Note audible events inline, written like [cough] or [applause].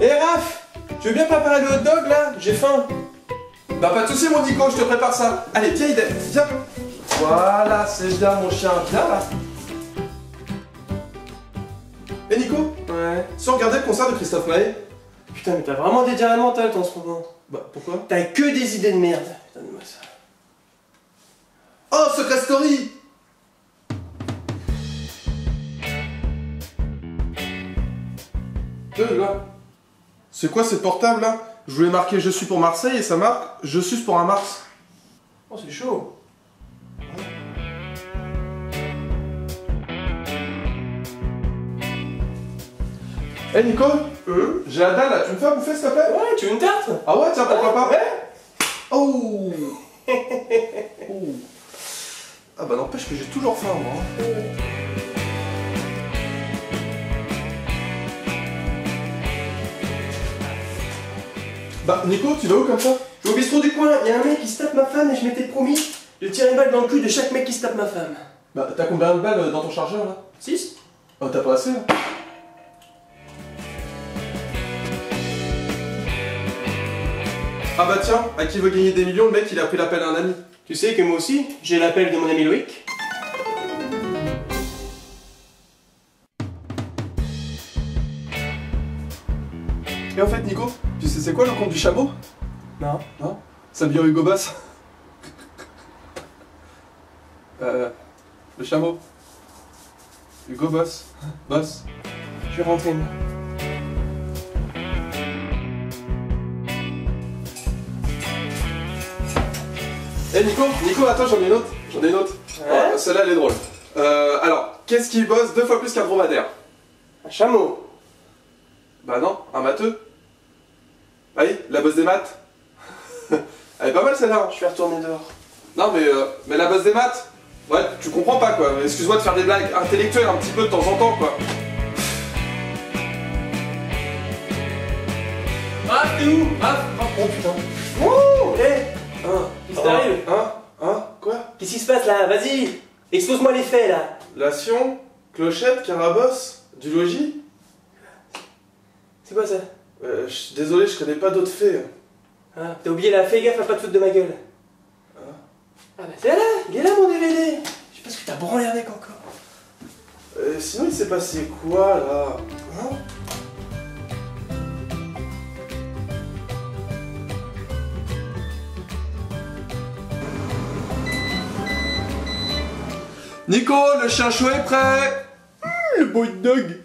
Eh Raph Tu veux bien préparer le hot dog là? J'ai faim Bah pas de soucis mon Nico, je te prépare ça. Allez, viens Iden, viens. Voilà, c'est bien mon chien, viens là. Eh Nico, Ouais. si on regardait le concert de Christophe Maé Putain, mais t'as vraiment des diarrhées mentales toi en ce moment. Bah pourquoi? T'as que des idées de merde. Putain, donne-moi ça. Oh, Secret Story Euh, là. C'est quoi ce portable là? Je voulais marquer je suis pour Marseille et ça marque je suis pour un Mars. Oh, c'est chaud. Eh Nico, j'ai la dalle là, tu me fais à bouffer s'il te plaît? Ouais, tu veux une tarte? Ah ouais, tiens, pourquoi pas? Ouais. Oh [laughs] Oh. Ah bah n'empêche que j'ai toujours faim moi. Bah Nico, tu vas où comme ça? Je vais au bistrot du coin, y a un mec qui se tape ma femme et je m'étais promis de tirer une balle dans le cul de chaque mec qui se tape ma femme. Bah t'as combien de balles dans ton chargeur là? 6 Oh t'as pas assez là Ah bah tiens, à qui veut gagner des millions, le mec il a pris l'appel à un ami. Tu sais que moi aussi, j'ai l'appel de mon ami Loïc. Et en fait Nico, tu sais c'est quoi le compte du chameau? Non. Non? Ça vient Hugo Boss. euh. Le chameau. Hugo Boss. Boss. Je vais rentrer. Eh Nico, Nico, attends, j'en ai une autre. J'en ai une autre. Ouais Oh, Celle-là elle est drôle. Euh, alors, qu'est-ce qui bosse deux fois plus qu'un dromadaire? Un chameau. Bah non, un matheux. Allez, la bosse des maths. [laughs] elle est pas mal celle-là. hein. Je vais retourner dehors. Non mais, euh, mais la bosse des maths Ouais, tu comprends pas quoi. Excuse-moi de faire des blagues intellectuelles un petit peu de temps en temps quoi. Ah, t'es où? Ah, oh putain. Ouh Eh Hein Qu'est-ce qui t'arrive? Hein Hein Quoi? Qu'est-ce qui se passe là? Vas-y Expose-moi les faits là Lation, clochette, carabosse, du logis? C'est quoi ça? Euh, je suis Désolé, je connais pas d'autres faits. Ah, t'as oublié là, fais gaffe à pas te foutre de ma gueule. Ah. Ah bah c'est là Il est là mon DVD Je sais pas ce que t'as branlé avec encore. Euh, sinon il s'est passé quoi là? Hein? Nico, le chien chaud est prêt Le boy dog